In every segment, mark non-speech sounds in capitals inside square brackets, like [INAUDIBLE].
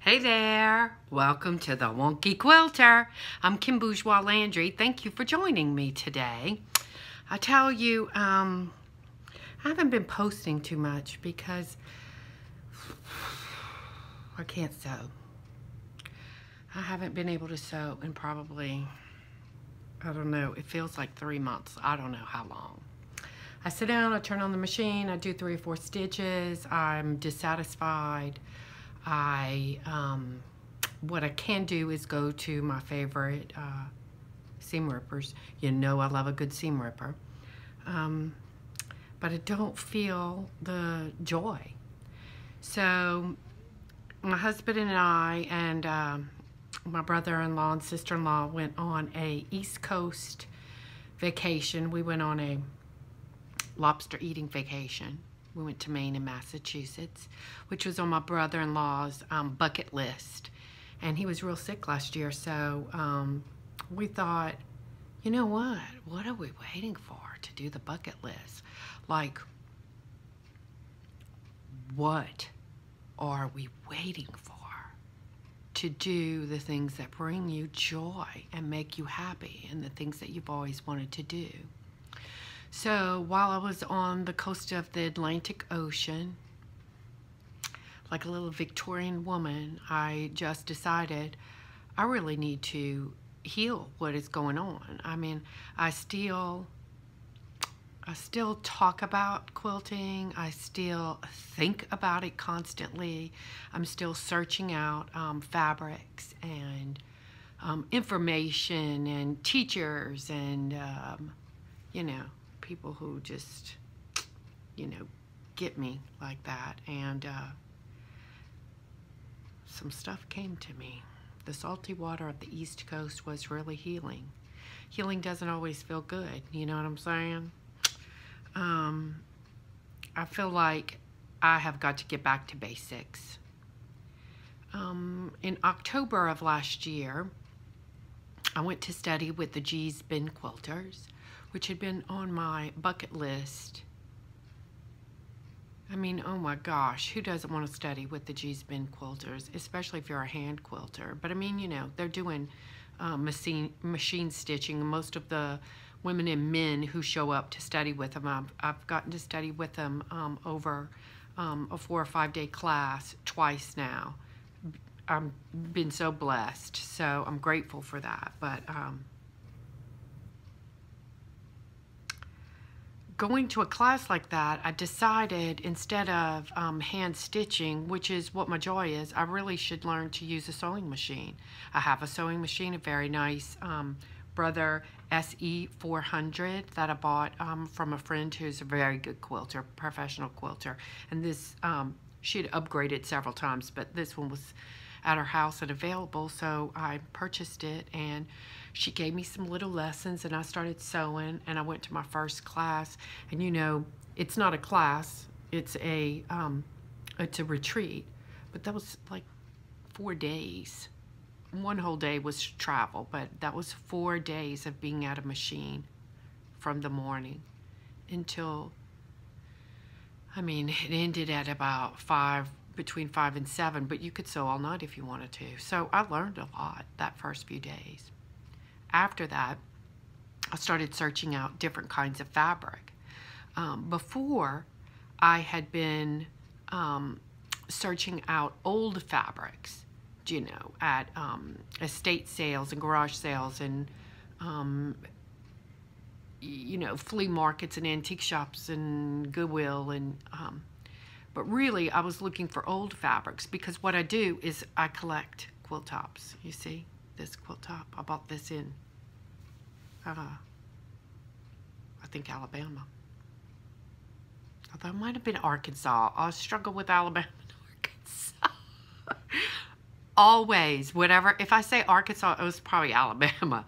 Hey there, welcome to the Wonky Quilter. I'm Kim Bourgeois Landry. Thank you for joining me today. I tell you, um, I haven't been posting too much because I can't sew. I haven't been able to sew in probably, I don't know, it feels like three months. I don't know how long. I sit down, I turn on the machine, I do three or four stitches, I'm dissatisfied. I, um, what I can do is go to my favorite uh, seam rippers. You know I love a good seam ripper. Um, but I don't feel the joy. So my husband and I and um, my brother-in-law and sister-in-law went on a East Coast vacation. We went on a lobster eating vacation. We went to Maine and Massachusetts, which was on my brother-in-law's um, bucket list. And he was real sick last year, so um, we thought, you know what? What are we waiting for to do the bucket list? Like, what are we waiting for to do the things that bring you joy and make you happy and the things that you've always wanted to do? So while I was on the coast of the Atlantic Ocean, like a little Victorian woman, I just decided I really need to heal what is going on. I mean, I still I still talk about quilting. I still think about it constantly. I'm still searching out um, fabrics and um, information and teachers and, um, you know, people who just, you know, get me like that. And uh, some stuff came to me. The salty water of the East Coast was really healing. Healing doesn't always feel good, you know what I'm saying? Um, I feel like I have got to get back to basics. Um, in October of last year, I went to study with the Gee's Bend Quilters, which had been on my bucket list. I mean, oh my gosh, who doesn't want to study with the Gee's Bend Quilters, especially if you're a hand quilter? But I mean, you know, they're doing uh, machine, machine stitching. Most of the women and men who show up to study with them. I've, I've gotten to study with them um, over um, a four or five day class twice now. I've been so blessed, so I'm grateful for that. But um, going to a class like that, I decided instead of um, hand stitching, which is what my joy is, I really should learn to use a sewing machine. I have a sewing machine, a very nice um, Brother SE400 that I bought um, from a friend who's a very good quilter, professional quilter. And this, um, she had upgraded several times, but this one was at her house and available, so I purchased it and she gave me some little lessons and I started sewing and I went to my first class and you know, it's not a class, it's a, um, it's a retreat, but that was like four days one whole day was travel, but that was four days of being at a machine from the morning until, I mean, it ended at about five, between five and seven, but you could sew all night if you wanted to. So I learned a lot that first few days. After that, I started searching out different kinds of fabric. Um, before, I had been um, searching out old fabrics you know, at um, estate sales and garage sales and, um, you know, flea markets and antique shops and Goodwill and, um, but really I was looking for old fabrics because what I do is I collect quilt tops. You see this quilt top? I bought this in, uh, I think Alabama. Although it might have been Arkansas. I struggle with Alabama and [LAUGHS] Arkansas always, whatever, if I say Arkansas, it was probably Alabama.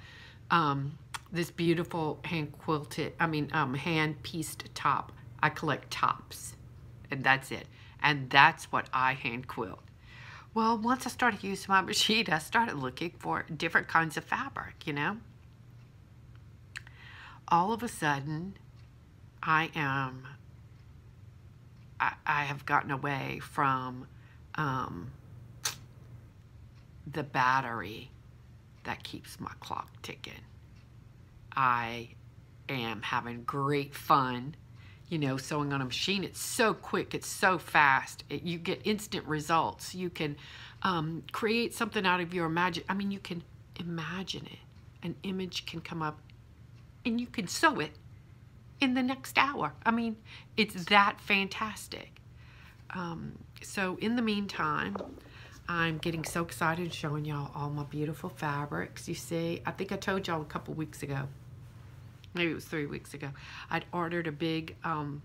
Um, this beautiful hand quilted, I mean, um, hand pieced top. I collect tops and that's it. And that's what I hand quilt. Well, once I started using my [LAUGHS] machine, I started looking for different kinds of fabric, you know? All of a sudden, I am, I, I have gotten away from um, the battery that keeps my clock ticking. I am having great fun, you know, sewing on a machine. It's so quick, it's so fast. It, you get instant results. You can um, create something out of your imagine. I mean, you can imagine it. An image can come up and you can sew it in the next hour. I mean, it's that fantastic. Um, so in the meantime, I'm getting so excited showing y'all all my beautiful fabrics. You see, I think I told y'all a couple weeks ago, maybe it was three weeks ago, I'd ordered a big, um,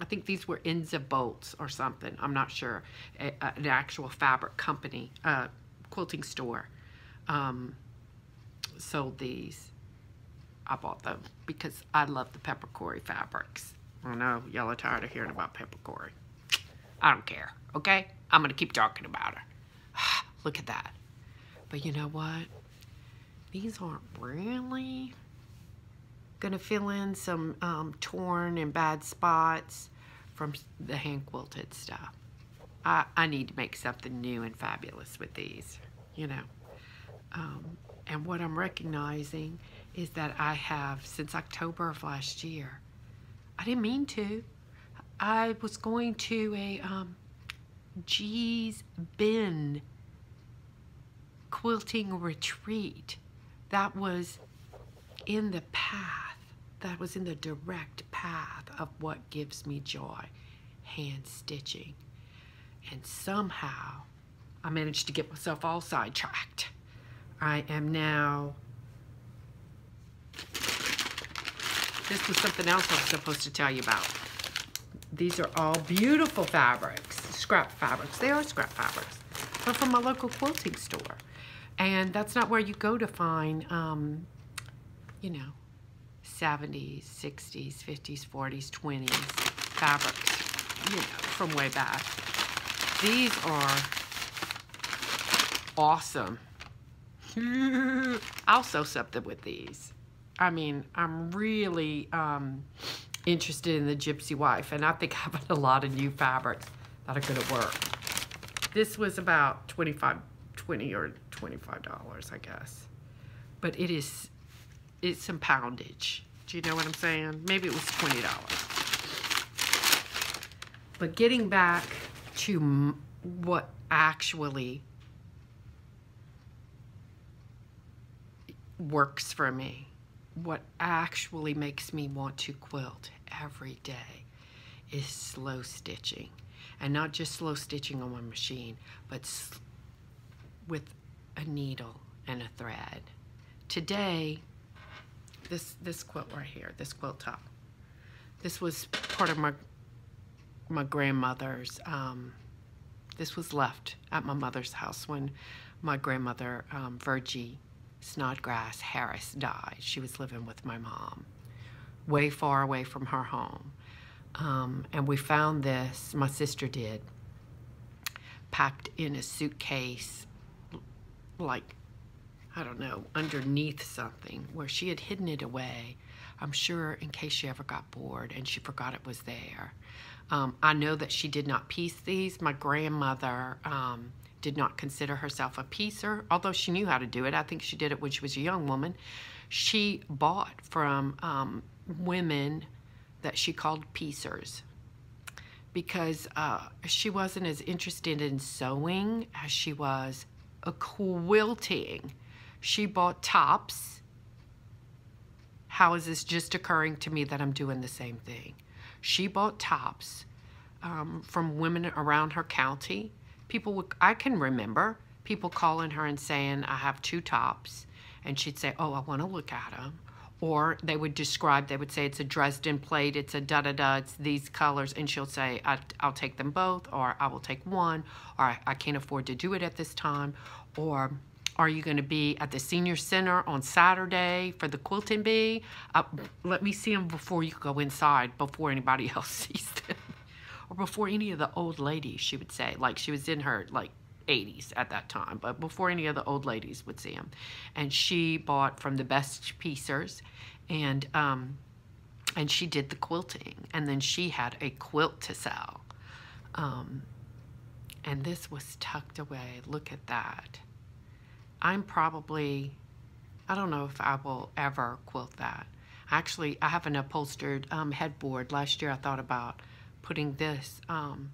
I think these were Inza bolts or something. I'm not sure. A, a, an actual fabric company, uh, quilting store, um, sold these. I bought them because I love the Pepper Cory fabrics. I know y'all are tired of hearing about Pepper Cory. I don't care, okay? I'm going to keep talking about her. [SIGHS] Look at that. But you know what? These aren't really going to fill in some um, torn and bad spots from the hand quilted stuff. I, I need to make something new and fabulous with these, you know. Um, and what I'm recognizing is that I have, since October of last year, I didn't mean to, I was going to a um, Gee's Bend quilting retreat. That was in the path, that was in the direct path of what gives me joy, hand stitching. And somehow I managed to get myself all sidetracked. I am now this was something else I was supposed to tell you about. These are all beautiful fabrics, scrap fabrics. They are scrap fabrics, but from my local quilting store. And that's not where you go to find, um, you know, 70s, 60s, 50s, 40s, 20s fabrics, you know, from way back. These are awesome. [LAUGHS] I'll sew something with these. I mean, I'm really um, interested in the Gypsy Wife, and I think [LAUGHS] I have got a lot of new fabrics that are going to work. This was about 25 20 or $25, I guess. But it is, it's some poundage. Do you know what I'm saying? Maybe it was $20. But getting back to what actually works for me what actually makes me want to quilt every day is slow stitching. And not just slow stitching on my machine, but with a needle and a thread. Today, this, this quilt right here, this quilt top, this was part of my, my grandmother's, um, this was left at my mother's house when my grandmother, um, Virgie, Snodgrass Harris died. She was living with my mom, way far away from her home. Um, and we found this, my sister did, packed in a suitcase, like, I don't know, underneath something, where she had hidden it away. I'm sure in case she ever got bored and she forgot it was there. Um, I know that she did not piece these. My grandmother um, did not consider herself a piecer, although she knew how to do it. I think she did it when she was a young woman. She bought from um, women that she called piecers because uh, she wasn't as interested in sewing as she was quilting. She bought tops. How is this just occurring to me that I'm doing the same thing? She bought tops um, from women around her county people would, I can remember people calling her and saying, I have two tops. And she'd say, oh, I want to look at them. Or they would describe, they would say, it's a Dresden plate, it's a da-da-da, it's these colors. And she'll say, I, will take them both, or I will take one, or I, I can't afford to do it at this time. Or are you going to be at the senior center on Saturday for the quilting bee? Uh, let me see them before you go inside, before anybody [LAUGHS] else sees them or before any of the old ladies, she would say. Like she was in her like 80s at that time, but before any of the old ladies would see him. And she bought from the best piecers and um, and she did the quilting. And then she had a quilt to sell. Um, and this was tucked away. Look at that. I'm probably, I don't know if I will ever quilt that. Actually, I have an upholstered um, headboard. Last year I thought about putting this, um,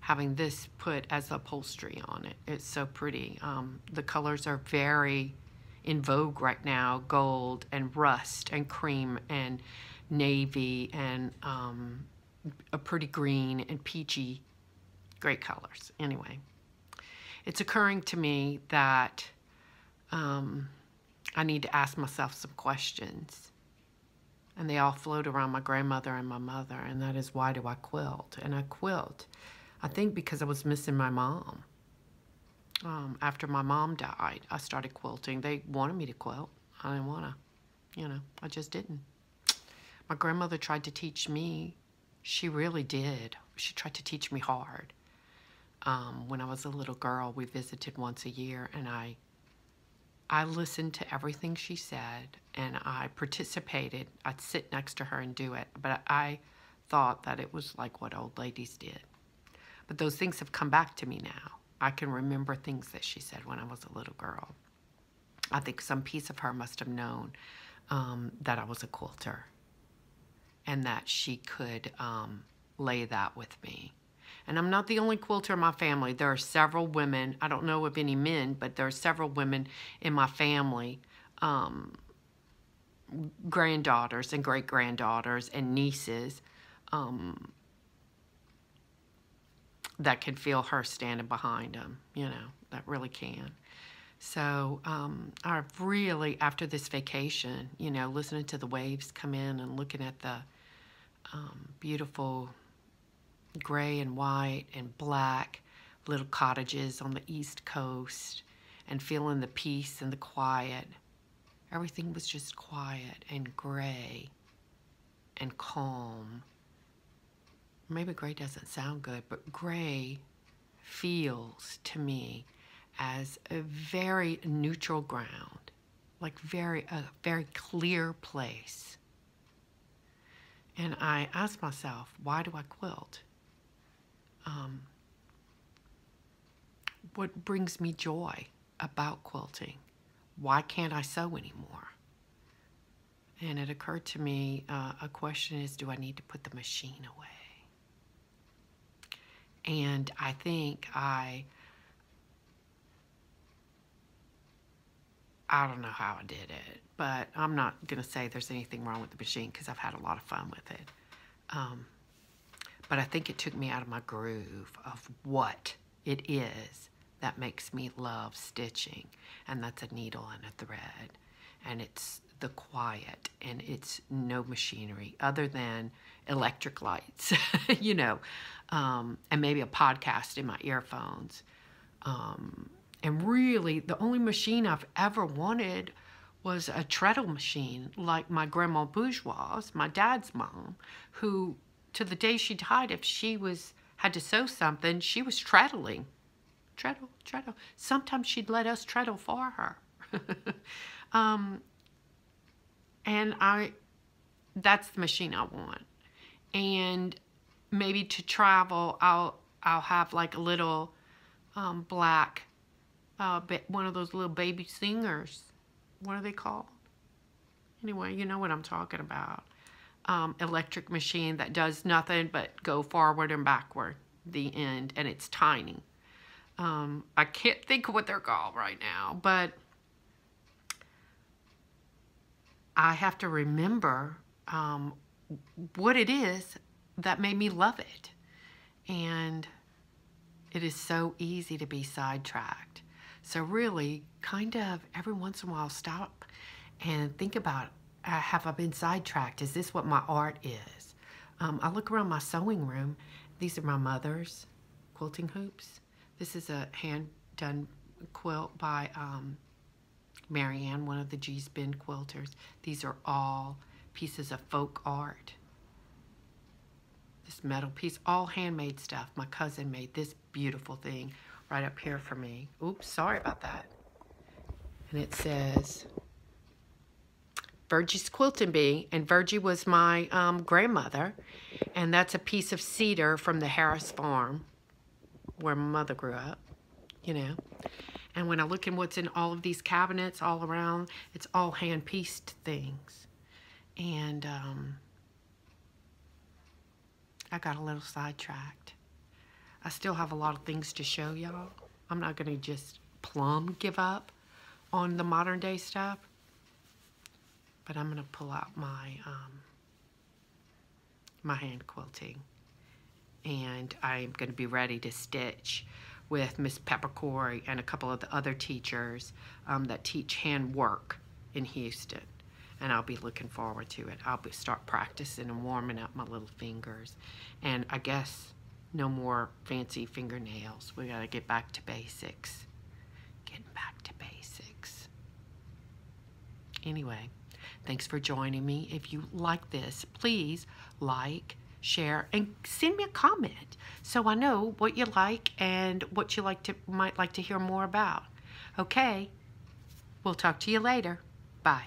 having this put as upholstery on it. It's so pretty. Um, the colors are very in vogue right now, gold and rust and cream and navy and um, a pretty green and peachy. Great colors. Anyway, it's occurring to me that um, I need to ask myself some questions. And they all float around my grandmother and my mother, and that is why do I quilt? And I quilt, I think because I was missing my mom. Um, after my mom died, I started quilting. They wanted me to quilt. I didn't want to, you know, I just didn't. My grandmother tried to teach me. She really did. She tried to teach me hard. Um, when I was a little girl, we visited once a year, and I I listened to everything she said and I participated. I'd sit next to her and do it, but I thought that it was like what old ladies did. But those things have come back to me now. I can remember things that she said when I was a little girl. I think some piece of her must have known um, that I was a quilter and that she could um, lay that with me. And I'm not the only quilter in my family. There are several women, I don't know of any men, but there are several women in my family, um, granddaughters and great granddaughters and nieces um, that can feel her standing behind them, you know, that really can. So um, I really, after this vacation, you know, listening to the waves come in and looking at the um, beautiful gray and white and black little cottages on the East Coast and feeling the peace and the quiet. Everything was just quiet and gray and calm. Maybe gray doesn't sound good, but gray feels to me as a very neutral ground, like very a very clear place. And I ask myself, why do I quilt? Um, what brings me joy about quilting. Why can't I sew anymore? And it occurred to me uh, a question is do I need to put the machine away? And I think I, I don't know how I did it, but I'm not going to say there's anything wrong with the machine because I've had a lot of fun with it. Um, but I think it took me out of my groove of what it is that makes me love stitching. And that's a needle and a thread. And it's the quiet and it's no machinery other than electric lights, [LAUGHS] you know, um, and maybe a podcast in my earphones. Um, and really, the only machine I've ever wanted was a treadle machine like my grandma Bourgeois, my dad's mom, who to the day she died, if she was had to sew something, she was treadling. Treadle, treadle. Sometimes she'd let us treadle for her. [LAUGHS] um, and I, that's the machine I want. And maybe to travel, I'll I'll have like a little um, black, uh, one of those little baby singers. What are they called? Anyway, you know what I'm talking about um, electric machine that does nothing but go forward and backward the end and it's tiny. Um, I can't think of what they're called right now but I have to remember um, what it is that made me love it. And it is so easy to be sidetracked. So really kind of every once in a while stop and think about have I been sidetracked? Is this what my art is? Um, I look around my sewing room. These are my mother's quilting hoops. This is a hand-done quilt by um, Marianne, one of the Gee's Bend quilters. These are all pieces of folk art. This metal piece, all handmade stuff. My cousin made this beautiful thing right up here for me. Oops, sorry about that. And it says, Virgie's Quilting Bee, and Virgie was my um, grandmother, and that's a piece of cedar from the Harris farm where my mother grew up, you know. And when I look in what's in all of these cabinets all around, it's all hand pieced things. And um, I got a little sidetracked. I still have a lot of things to show y'all. I'm not going to just plumb give up on the modern day stuff. But I'm going to pull out my um, my hand quilting. And I'm going to be ready to stitch with Miss Pepper Cory and a couple of the other teachers um, that teach hand work in Houston. And I'll be looking forward to it. I'll be start practicing and warming up my little fingers. And I guess no more fancy fingernails. We got to get back to basics. Getting back to basics. Anyway, thanks for joining me. If you like this, please like, share, and send me a comment so I know what you like and what you like to might like to hear more about. Okay, we'll talk to you later. Bye.